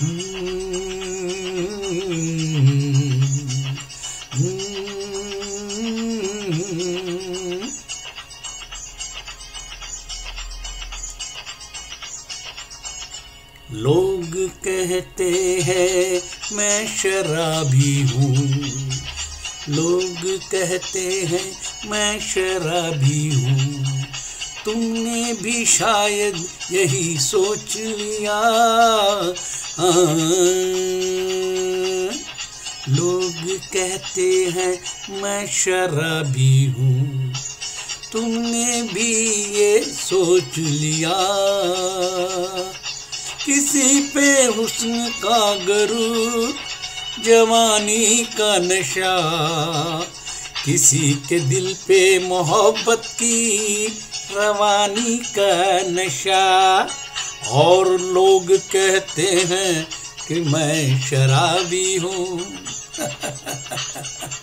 लोग कहते हैं, मैं शराबी हूँ लोग कहते हैं, मैं शराबी हूँ तुमने भी शायद यही सोच लिया। लोग कहते हैं, मैं शराबी हूँ। तुमने भी ये सोच लिया। किसी पे हुस्न का गरूर जवानी का नशा। किसी के दिल पे मोहब्बत की, रवानी का नशा। और लोग कहते हैं कि मैं शराबी हूँ।